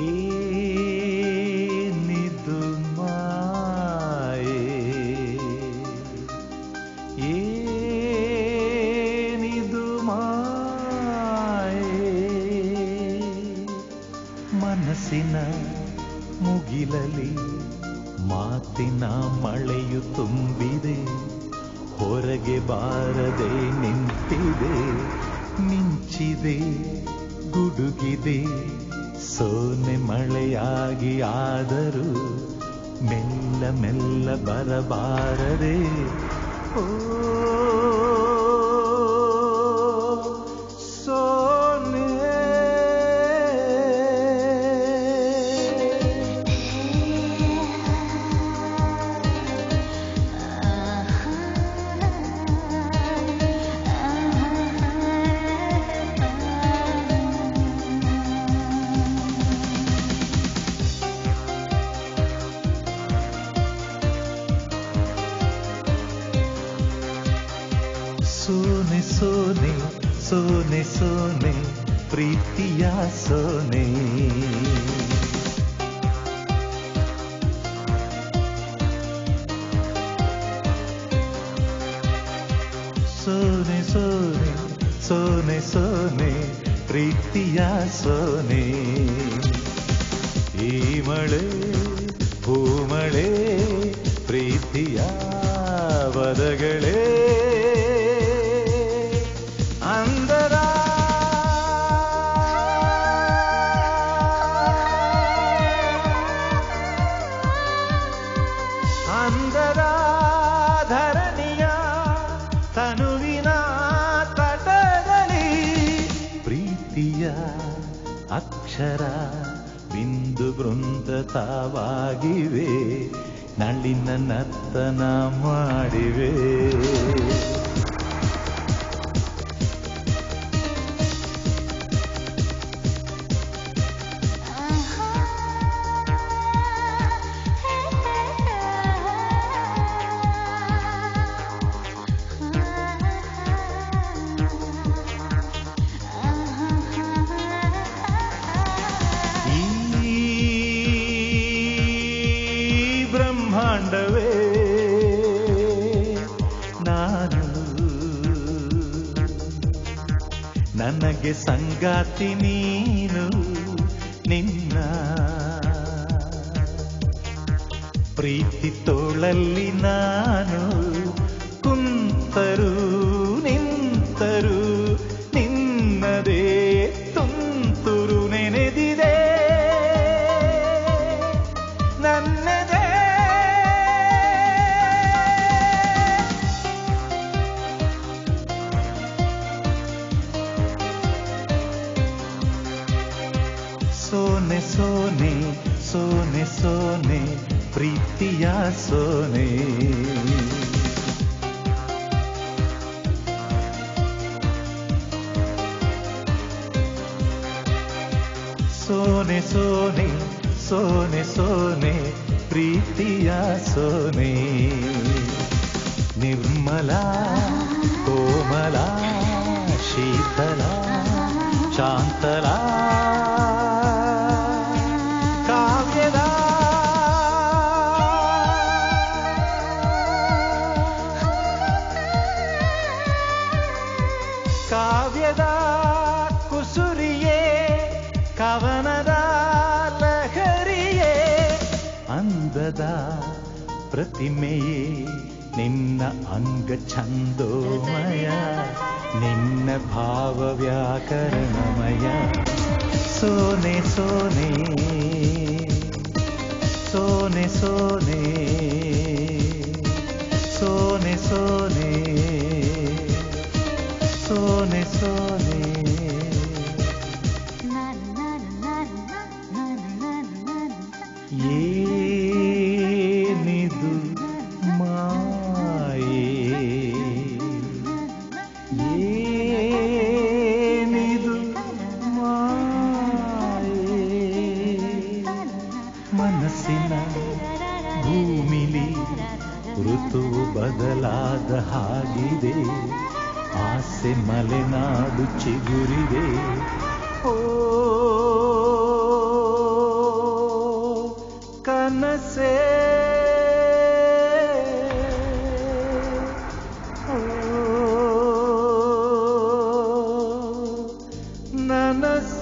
ಏನಿದು ಮಾಯೆ? ಏನಿದು ಮಾಯೆ? ಮನಸ್ಸಿನ ಮುಗಿಲಲಿ ಮಾತಿನ ಮಳೆಯು ತುಂಬಿದೆ ಹೊರಗೆ ಬಾರದೆ ನಿಂತಿದೆ ಮಿಂಚಿದೆ ಗುಡುಗಿದೆ. ಸೋನೆ ಮಳೆಯಾಗಿ ಆದರೂ ಮೆಲ್ಲ ಮೆಲ್ಲ ಬರಬಾರದೆ ಸೋನೆ ಸೋನೆ, ಪ್ರೀತಿಯ ಸೋನೆ. ಸೋನೆ ಸೋನೆ ಸೋನೆ ಸೋನೆ, ಪ್ರೀತಿಯ ಸೋನೆ. ಈ ಮಳೆ, ಭೂಮಳೆ, ಪ್ರೀತಿಯ ವದಗಳೇ ಧರಣಿಯ ತನುವಿನ ತಟದಲ್ಲಿ ಪ್ರೀತಿಯ ಅಕ್ಷರ ಬಿಂದು ಬೃಂದ ತಾವಾಗಿವೆ ನಳಿನ ನರ್ತನ ಮಾಡಿವೆ. ನನಗೆ ಸಂಗಾತಿ ನೀನು ನಿನ್ನ ಪ್ರೀತಿ ತೋಳಲ್ಲಿ ನಾನು ಕುಂತರು या सोने। सोने सोने सोने सोने प्रीतिया सोने। निर्मला कोमला शीतला शांतला ಅಂದದ ಪ್ರತಿಮೆಯೇ ನಿನ್ನ ಅಂಗ ಛಂದೋಮಯ ನಿನ್ನ ಭಾವ ವ್ಯಾಕರಣಮಯ ಸೋನೆ ಸೋನೆ ಸೋನೆ ಸೋನೆ ಸೋನೆ ಸೋನೆ ಸೋನೆ ಸೋನೆ ಏನಿದು ಕಾದ ಹಾಗಿದೆ. ಆಸೆ ಮಲೆನಾಡು ಚಿಗುರಿದೆ. ಓ ಕನಸೇ. ಮನಸ್ಸು